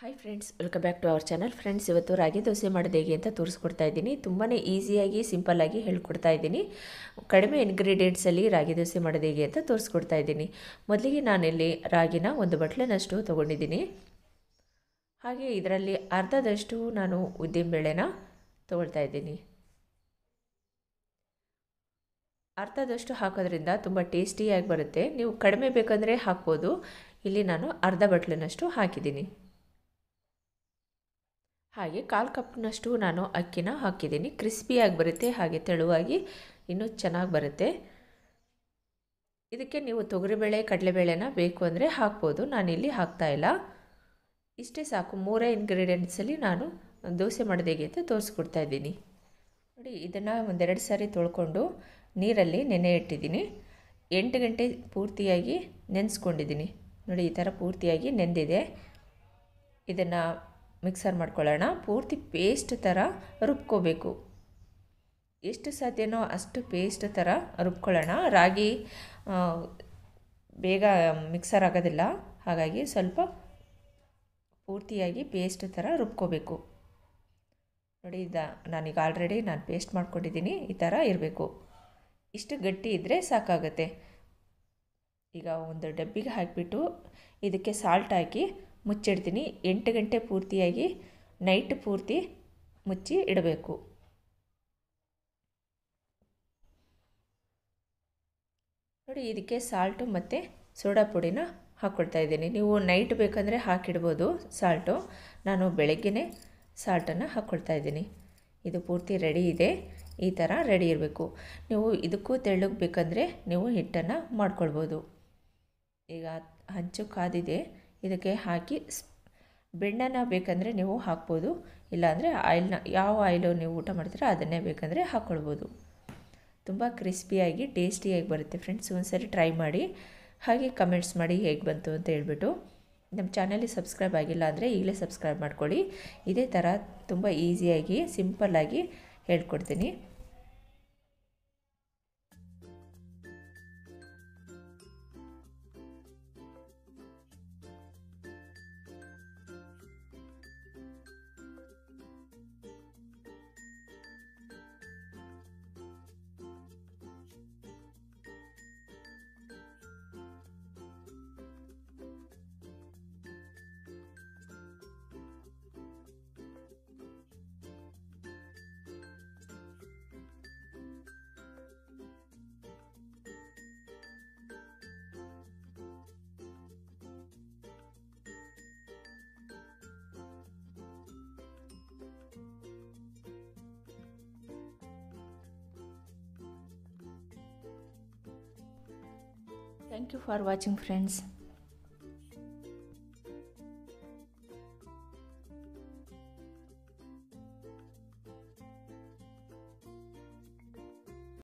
Hi friends welcome back to our channel friends ಇವತ್ತು ರಾಗಿ ದೋಸೆ ಮಾಡೋದು ಹೇಗೆ ಅಂತ ತೋರಿಸ್ಕೊಡ್ತಾ ಇದ್ದೀನಿ. ತುಂಬಾ ಈಸಿಯಾಗಿ ಸಿಂಪಲ್ಲಾಗಿ ಹೇಳ್ಕೊಡ್ತಾ ಇದ್ದೀನಿ. ಕಡಿಮೆ ಇನ್ಗ್ರೀಡಿಯೆಂಟ್ಸಲ್ಲಿ ರಾಗಿ ದೋಸೆ ಮಾಡೋದು ಹೇಗೆ ಅಂತ ತೋರಿಸ್ಕೊಡ್ತಾ ಇದ್ದೀನಿ. ಮೊದಲಿಗೆ ನಾನಿಲ್ಲಿ ರಾಗಿನ ಒಂದು ಬಟ್ಲನಷ್ಟು ತೊಗೊಂಡಿದ್ದೀನಿ. ಹಾಗೆ ಇದರಲ್ಲಿ ಅರ್ಧದಷ್ಟು ನಾನು ಉದ್ದಿನಬೇಳೆನ ತೊಗೊಳ್ತಾ ಇದ್ದೀನಿ. ಅರ್ಧದಷ್ಟು ಹಾಕೋದ್ರಿಂದ ತುಂಬ ಟೇಸ್ಟಿಯಾಗಿ ಬರುತ್ತೆ. ನೀವು ಕಡಿಮೆ ಬೇಕಂದರೆ ಹಾಕ್ಬೋದು. ಇಲ್ಲಿ ನಾನು ಅರ್ಧ ಬಟ್ಲಿನಷ್ಟು ಹಾಕಿದ್ದೀನಿ. ಹಾಗೆ ಕಾಲು ಕಪ್ನಷ್ಟು ನಾನು ಅಕ್ಕಿನ ಹಾಕಿದ್ದೀನಿ. ಕ್ರಿಸ್ಪಿಯಾಗಿ ಬರುತ್ತೆ, ಹಾಗೆ ತೆಳುವಾಗಿ ಇನ್ನೂ ಚೆನ್ನಾಗಿ ಬರುತ್ತೆ. ಇದಕ್ಕೆ ನೀವು ತೊಗರಿಬೇಳೆ, ಕಡಲೆಬೇಳೆನ ಬೇಕು ಅಂದರೆ ಹಾಕ್ಬೋದು. ನಾನಿಲ್ಲಿ ಹಾಕ್ತಾಯಿಲ್ಲ ಇಷ್ಟೇ ಸಾಕು. ಮೂರೇ ಇಂಗ್ರೀಡಿಯೆಂಟ್ಸಲ್ಲಿ ನಾನು ದೋಸೆ ಮಾಡೋದು ಹೇಗೆ ಅಂತ ತೋರಿಸ್ಕೊಡ್ತಾ ಇದ್ದೀನಿ. ನೋಡಿ, ಇದನ್ನು ಒಂದೆರಡು ಸಾರಿ ತೊಳ್ಕೊಂಡು ನೀರಲ್ಲಿ ನೆನೆ ಇಟ್ಟಿದ್ದೀನಿ. ಎಂಟು ಗಂಟೆ ಪೂರ್ತಿಯಾಗಿ ನೆನೆಸ್ಕೊಂಡಿದ್ದೀನಿ. ನೋಡಿ, ಈ ಥರ ಪೂರ್ತಿಯಾಗಿ ನೆಂದಿದೆ. ಇದನ್ನು ಮಿಕ್ಸರ್ ಮಾಡ್ಕೊಳ್ಳೋಣ. ಪೂರ್ತಿ ಪೇಸ್ಟ್ ಥರ ರುಬ್ಕೋಬೇಕು. ಎಷ್ಟು ಸಾಧ್ಯನೋ ಅಷ್ಟು ಪೇಸ್ಟ್ ಥರ ರುಬ್ಕೊಳ್ಳೋಣ. ರಾಗಿ ಬೇಗ ಮಿಕ್ಸರ್ ಆಗೋದಿಲ್ಲ. ಹಾಗಾಗಿ ಸ್ವಲ್ಪ ಪೂರ್ತಿಯಾಗಿ ಪೇಸ್ಟ್ ಥರ ರುಬ್ಕೋಬೇಕು. ನೋಡಿ, ಇದ ನಾನೀಗ ಆಲ್ರೆಡಿ ನಾನು ಪೇಸ್ಟ್ ಮಾಡ್ಕೊಂಡಿದ್ದೀನಿ. ಈ ಥರ ಇರಬೇಕು. ಇಷ್ಟು ಗಟ್ಟಿ ಇದ್ದರೆ ಸಾಕಾಗುತ್ತೆ. ಈಗ ಒಂದು ಡಬ್ಬಿಗೆ ಹಾಕಿಬಿಟ್ಟು ಇದಕ್ಕೆ ಸಾಲ್ಟ್ ಹಾಕಿ ಮುಚ್ಚಿಡ್ತೀನಿ. ಎಂಟು ಗಂಟೆ ಪೂರ್ತಿಯಾಗಿ ನೈಟ್ ಪೂರ್ತಿ ಮುಚ್ಚಿ ಇಡಬೇಕು. ನೋಡಿ, ಇದಕ್ಕೆ ಸಾಲ್ಟು ಮತ್ತು ಸೋಡಾ ಪುಡಿನ ಹಾಕ್ಕೊಳ್ತಾ ಇದ್ದೀನಿ. ನೀವು ನೈಟ್ ಬೇಕಂದರೆ ಹಾಕಿಡ್ಬೋದು ಸಾಲ್ಟು. ನಾನು ಬೆಳಗ್ಗೆನೇ ಸಾಲ್ಟನ್ನು ಹಾಕ್ಕೊಳ್ತಾ ಇದ್ದೀನಿ. ಇದು ಪೂರ್ತಿ ರೆಡಿ ಇದೆ. ಈ ಥರ ರೆಡಿ ಇರಬೇಕು. ನೀವು ಇದಕ್ಕೂ ತೆಳ್ಳಗೆ ಬೇಕಂದರೆ ನೀವು ಹಿಟ್ಟನ್ನು ಮಾಡ್ಕೊಳ್ಬೋದು. ಈಗ ಹಂಚು ಕಾದಿದೆ. ಇದಕ್ಕೆ ಹಾಕಿ ಬೆಣ್ಣೆನ ಬೇಕಂದರೆ ನೀವು ಹಾಕ್ಬೋದು. ಇಲ್ಲಾಂದರೆ ಆಯಿಲ್ನ, ಯಾವ ಆಯಿಲು ನೀವು ಊಟ ಮಾಡ್ತೀರೋ ಅದನ್ನೇ ಬೇಕಂದರೆ ಹಾಕ್ಕೊಳ್ಬೋದು ತುಂಬ ಕ್ರಿಸ್ಪಿಯಾಗಿ, ಟೇಸ್ಟಿಯಾಗಿ ಬರುತ್ತೆ ಫ್ರೆಂಡ್ಸ್. ಒಂದ್ಸರಿ ಟ್ರೈ ಮಾಡಿ. ಹಾಗೆ ಕಮೆಂಟ್ಸ್ ಮಾಡಿ ಹೇಗೆ ಬಂತು ಅಂತ ಹೇಳ್ಬಿಟ್ಟು. ನಮ್ಮ ಚಾನಲಿಗೆ ಸಬ್ಸ್ಕ್ರೈಬ್ ಆಗಿಲ್ಲ ಅಂದರೆ ಈಗಲೇ ಸಬ್ಸ್ಕ್ರೈಬ್ ಮಾಡ್ಕೊಳ್ಳಿ. ಇದೇ ಥರ ತುಂಬ ಈಸಿಯಾಗಿ, ಸಿಂಪಲ್ಲಾಗಿ ಹೇಳ್ಕೊಡ್ತೀನಿ. Thank you for watching friends.